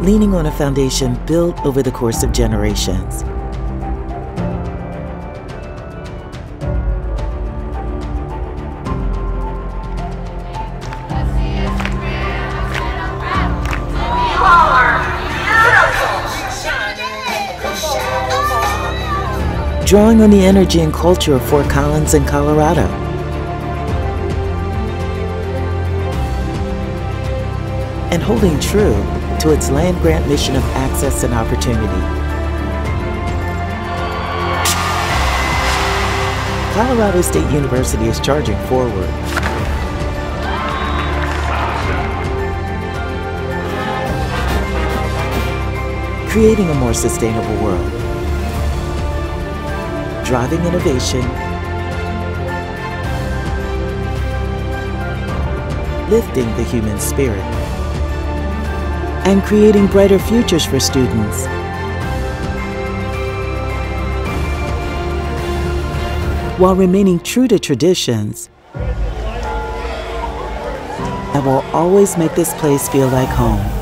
leaning on a foundation built over the course of generations. Drawing on the energy and culture of Fort Collins in Colorado. And holding true to its land grant mission of access and opportunity. Colorado State University is charging forward. Creating a more sustainable world. Driving innovation. Lifting the human spirit and creating brighter futures for students. While remaining true to traditions that will always make this place feel like home.